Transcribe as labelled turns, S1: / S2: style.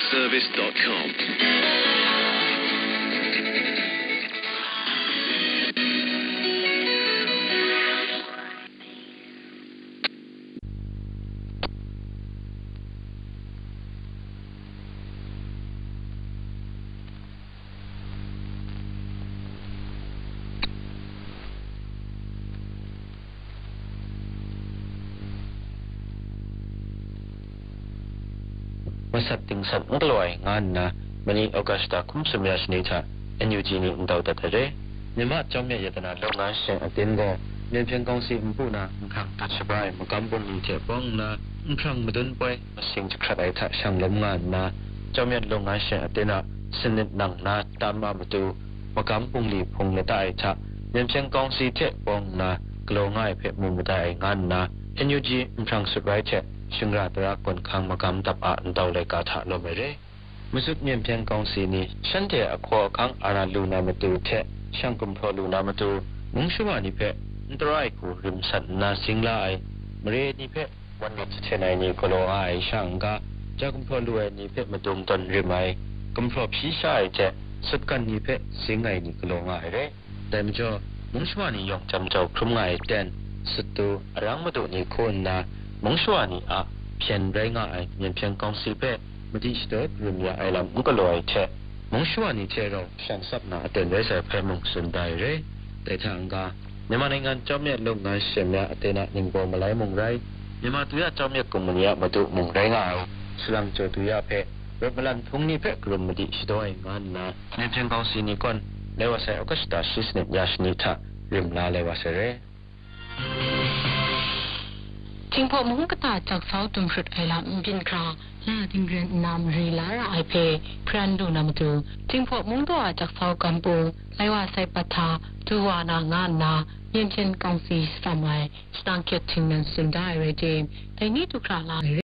S1: Service.com. Masating sa ngaloy nga na mani Augusta kum sumya snita and Eugenie ndaw tatare ni ma chong mye yatana lo nga shen atin go nyen phyang kong si mpu na khang ta chabai ma kam bun ni te pong na khang ma dun pai ma sing chak ai tha sang lam nga na chong mye lo nga shen atina sinit nang na tam ma tu ma kam bun li phung le tai tha nyen phyang kong si te pong na กลัวง่ายเพ่มุมได้งานนะ NUG มรังสุดไรเชชิงราตรากนคังมากำตับอันดาวเลยกาถาโนเมเร่มุสุดเงียมเพียงกองสีนี้ฉันเถอะขอคังอาราลูนามตูเทช่างกุมพอลูนามตูมุงชวานิเพอันตรายกูริมสันนาสิงลายมเรนิเพวันนี้เชนายนีโกโลไอช่างกาจากุมพอลูเอนิเพมาดมตนหรือไม่กุมพอพี่ชายเจสุดกันนิเพสิงไงนิโกโลไอเร่แต่เมื่อมุงชวานิยองจำเจ้าครุ่งไงเต้น แต่ทางกาเนี่ยมาในงานจอมเนี่ยลงงานเสียมยเตนะหนึ่งโบมาไล่มงไรเนี่ยมาตัวจอมเนี่ยกุมเนี่ยมาดูมงไรง่ายสลังเจอตัวยาเพรถมาลันทุ่งนี่เพกลุ่มม่ได้สดอยงานนะเนี่ยเพียง公司นี่ก่อนเลวาใส่ออกสตาชิสเนียาชนิทะริมลาเลวเสเร
S2: จิงพอมุงกตาจากเสาตุมสุดไอลำบินคราลาดิงเรียนนามรีลาราไอเพพรันดูนามตูจิงพอมุงตัวจากเสากัมปูไลว่าไซปัทาตูวานางานนาเย็นเช่นกองซีสมัยสตังเกียรติงนันสุนได้เรเจมแต่นี่ตุคราลา